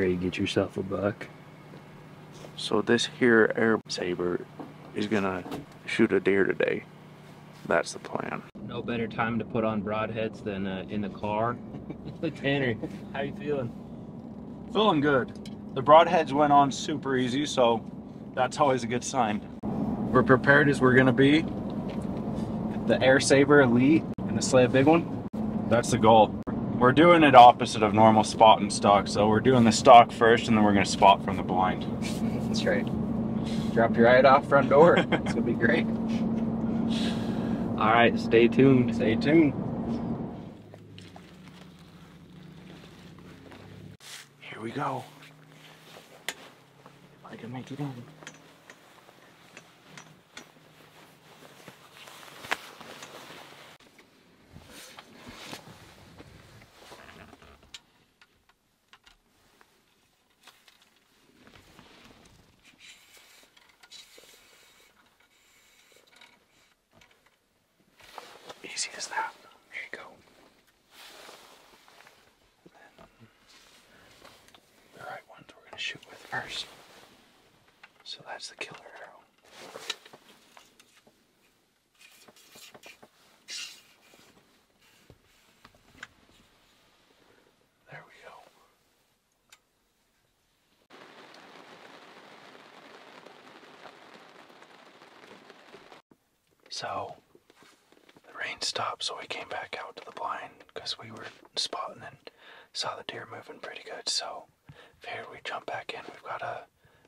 You ready to get yourself a buck? So this here air saber is gonna shoot a deer today. That's the plan. No better time to put on broadheads than uh, in the car. Tanner, how you feeling? Feeling good. The broadheads went on super easy, so that's always a good sign. We're prepared as we're gonna be. The Airsaber Elite and the slay a big one. That's the goal. We're doing it opposite of normal spot and stalk, so we're doing the stalk first and then we're gonna spot from the blind. That's right. Drop your right off front door. it's gonna be great. All right, stay tuned. Stay tuned. Here we go. If I can make it in. Easy as that. There you go. the right ones we're going to shoot with first. So that's the killer arrow. There we go. So rain stopped, so we came back out to the blind because we were spotting and saw the deer moving pretty good. So figured we jump back in. We've got a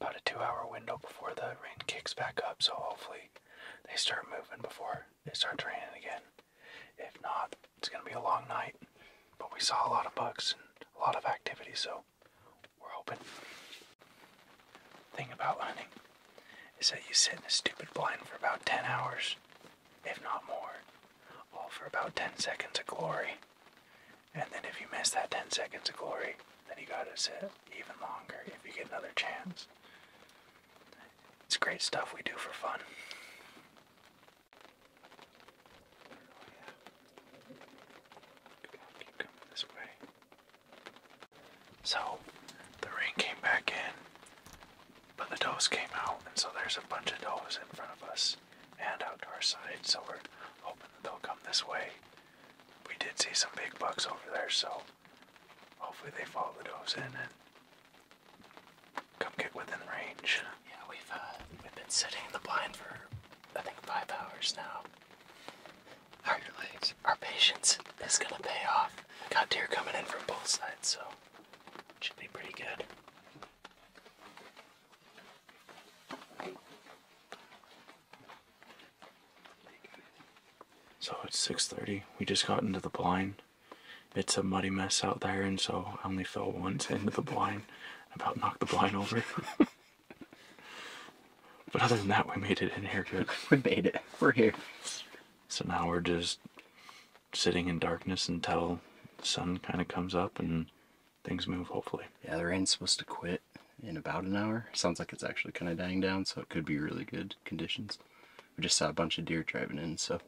about a two-hour window before the rain kicks back up. So hopefully they start moving before it starts raining again. If not, it's gonna be a long night. But we saw a lot of bugs and a lot of activity, so we're hoping. Thing about hunting is that you sit in a stupid blind for about 10 hours, if not more all for about 10 seconds of glory. And then if you miss that 10 seconds of glory, then you gotta sit even longer if you get another chance. It's great stuff we do for fun. Oh, way. So, the rain came back in, but the does came out, and so there's a bunch of does in front of us and out to our side, so we're hoping that they'll come this way. We did see some big bucks over there, so hopefully they follow the does in and come get within range. Yeah, we've uh, we've been sitting in the blind for I think five hours now. Our legs, our patience is gonna pay off. Got deer coming in from both sides, so it should be pretty good. So it's 6:30. We just got into the blind. It's a muddy mess out there, and so I only fell once into the blind. About knocked the blind over. but other than that, we made it in here good. We made it. We're here. So now we're just sitting in darkness until the sun kind of comes up and things move, hopefully. Yeah, the rain's supposed to quit in about an hour. Sounds like it's actually kind of dying down, so it could be really good conditions. We just saw a bunch of deer driving in, so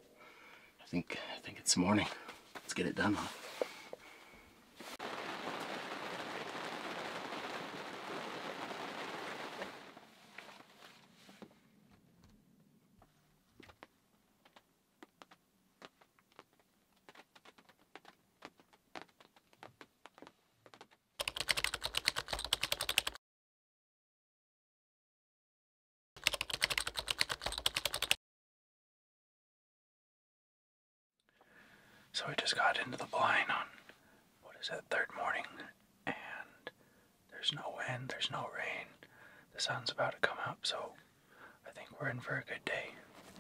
I think I think it's morning. Let's get it done. Huh? So we just got into the blind on what is that third morning, and there's no wind, there's no rain. The sun's about to come up, so I think we're in for a good day.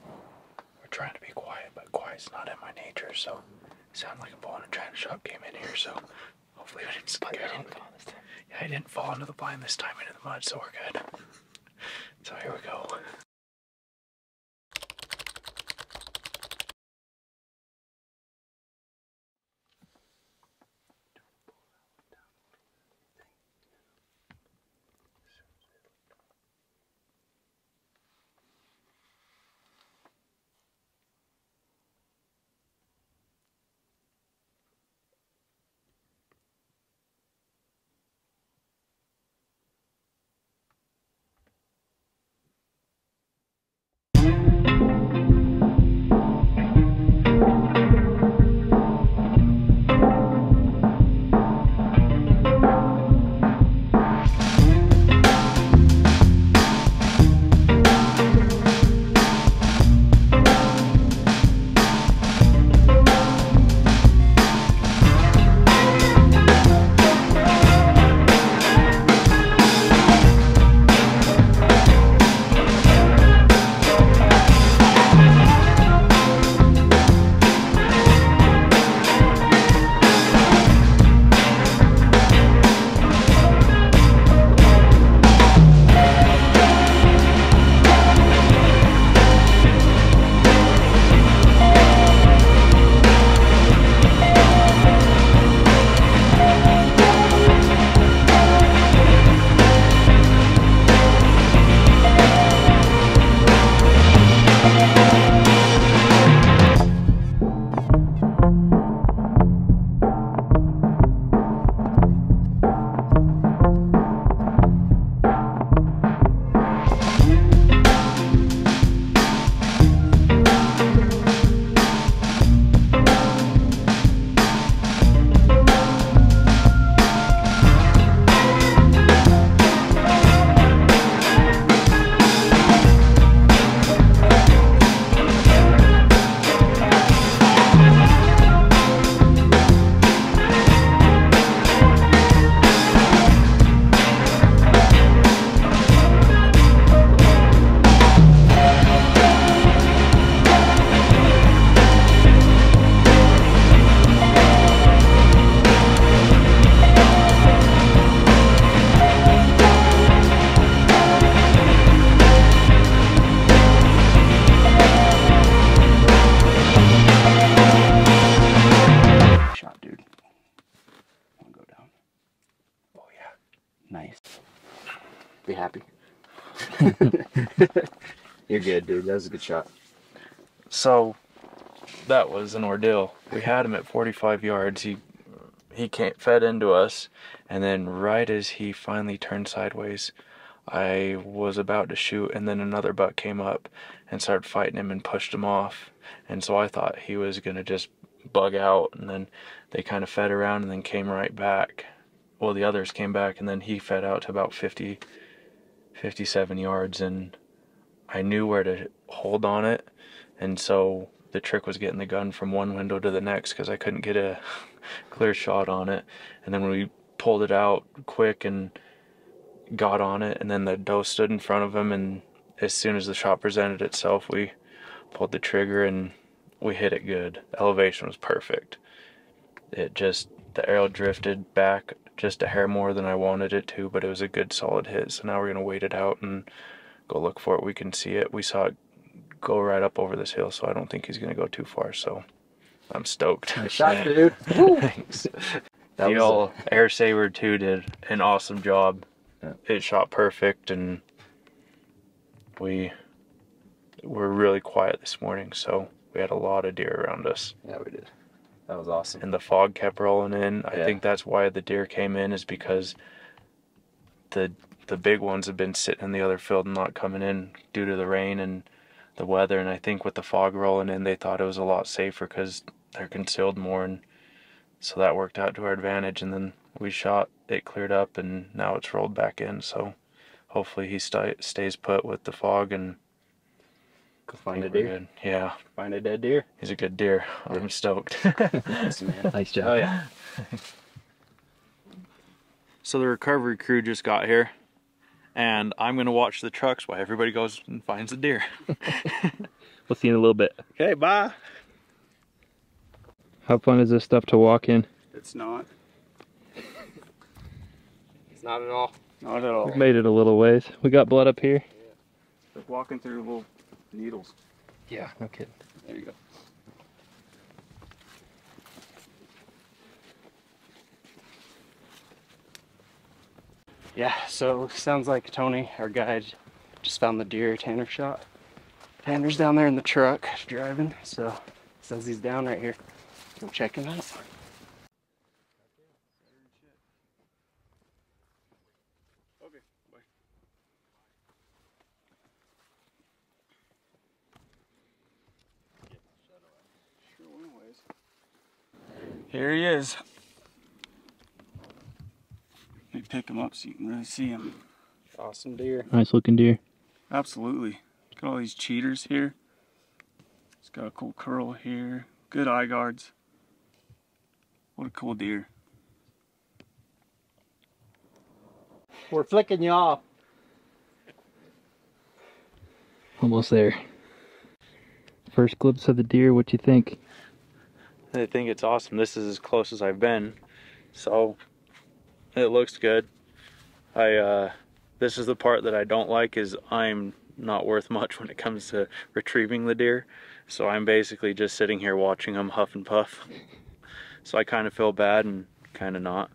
We're trying to be quiet, but quiet's not in my nature, so sound like a bull in a china shop came in here. So hopefully we didn't scare him. Yeah, I didn't fall into the blind this time into the mud, so we're good. So here we go. Nice. Be happy. You're good, dude. That was a good shot. So that was an ordeal. We had him at 45 yards. He he came, fed into us, and then right as he finally turned sideways, I was about to shoot, and then another buck came up and started fighting him and pushed him off. And so I thought he was gonna just bug out, and then they kind of fed around and then came right back. Well, the others came back, and then he fed out to about 50, 57 yards, and I knew where to hold on it, and so the trick was getting the gun from one window to the next because I couldn't get a clear shot on it. And then we pulled it out quick and got on it, and then the doe stood in front of him, and as soon as the shot presented itself, we pulled the trigger and we hit it good. Elevation was perfect. It just the arrow drifted back just a hair more than I wanted it to, but it was a good solid hit. So now we're gonna wait it out and go look for it. We can see it. We saw it go right up over this hill, so I don't think he's gonna go too far. So I'm stoked. Nice shot, dude. Thanks. That the was old Airsaber 2 did an awesome job. Yeah. It shot perfect, and we were really quiet this morning, so we had a lot of deer around us. Yeah, we did. That was awesome. And the fog kept rolling in. I Yeah. think that's why the deer came in, is because the the big ones have been sitting in the other field and not coming in due to the rain and the weather. And I think with the fog rolling in, they thought it was a lot safer because they're concealed more, and so that worked out to our advantage. And then we shot, it cleared up, and now it's rolled back in. So hopefully he sta stays put with the fog and Go find a deer. good. Yeah, Find a dead deer. he's a good deer. I'm stoked. Nice, man. Nice job. Oh, yeah. So the recovery crew just got here, and I'm gonna watch the trucks while everybody goes and finds the deer. We'll see you in a little bit. Okay, bye. How fun is this stuff to walk in? It's not. It's not at all. Not at all. We've made it a little ways. We got blood up here. Like walking through a little needles. Yeah, no kidding. There you go. Yeah, so sounds like Tony, our guide, just found the deer Tanner shot. Tanner's down there in the truck driving, so says he's down right here. Go check him out. Okay, bye. Sure went a ways. Here he is. Let me pick him up so you can really see him. Awesome deer. Nice looking deer. Absolutely. Look at all these cheaters here. It's got a cool curl here. Good eye guards. What a cool deer. We're flicking you off. Almost there. First glimpse of the deer, what you think? I think it's awesome. This is as close as I've been, so it looks good. I uh, this is the part that I don't like is I'm not worth much when it comes to retrieving the deer, so I'm basically just sitting here watching them huff and puff. So I kind of feel bad and kind of not.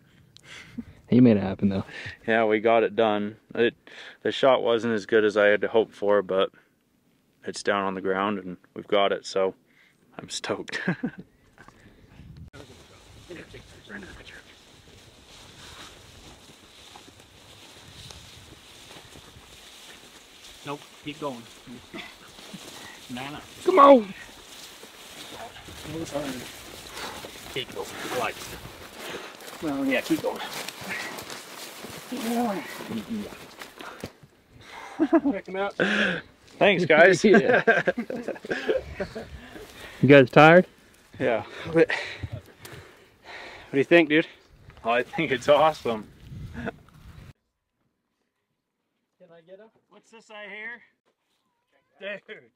You made it happen though. Yeah, we got it done. It the shot wasn't as good as I had hoped for, but it's down on the ground and we've got it, so I'm stoked. Nope, keep going. Nana. Come on! Keep going. I like it. Well, yeah, keep going. Keep going. Check him out. Thanks, guys. You guys tired? yeah. What do you think, dude? Oh, I think it's awesome. Can I get him? What's this I hear? Dude.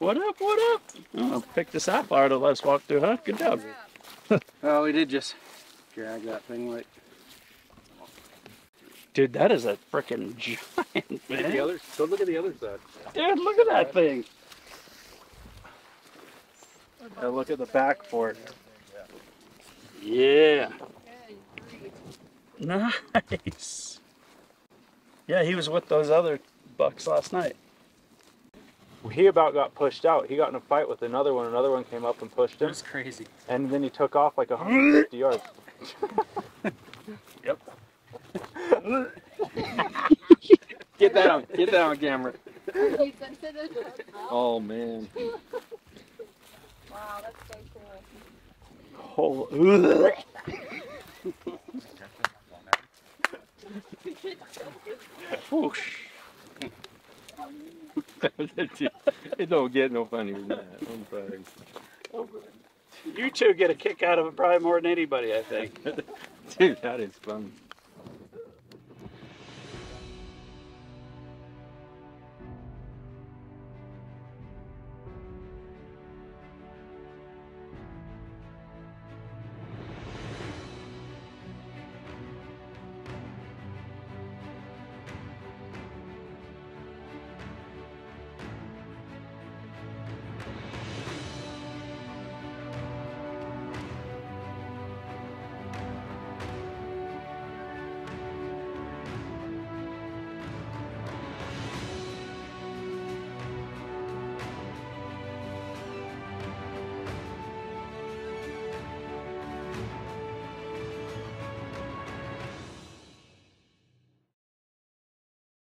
What up? What up? Oh, pick the sapphire to let us walk through, huh? Good job. Oh, we did just drag that thing like. Dude, that is a freaking giant, man. other, go look at the other side. Dude, look at that thing. Uh, look at the back for it. Yeah. Nice. Yeah, he was with those other bucks last night. He about got pushed out. He got in a fight with another one. Another one came up and pushed him, That's crazy. and then he took off like 150 yards. Yep. Get that on. Get that on camera. The truck. Oh man. Wow, that's so cool. Whole. Whoosh. it don't get no funnier than that. I'm sorry. You two get a kick out of it probably more than anybody, I think. Dude, that is fun.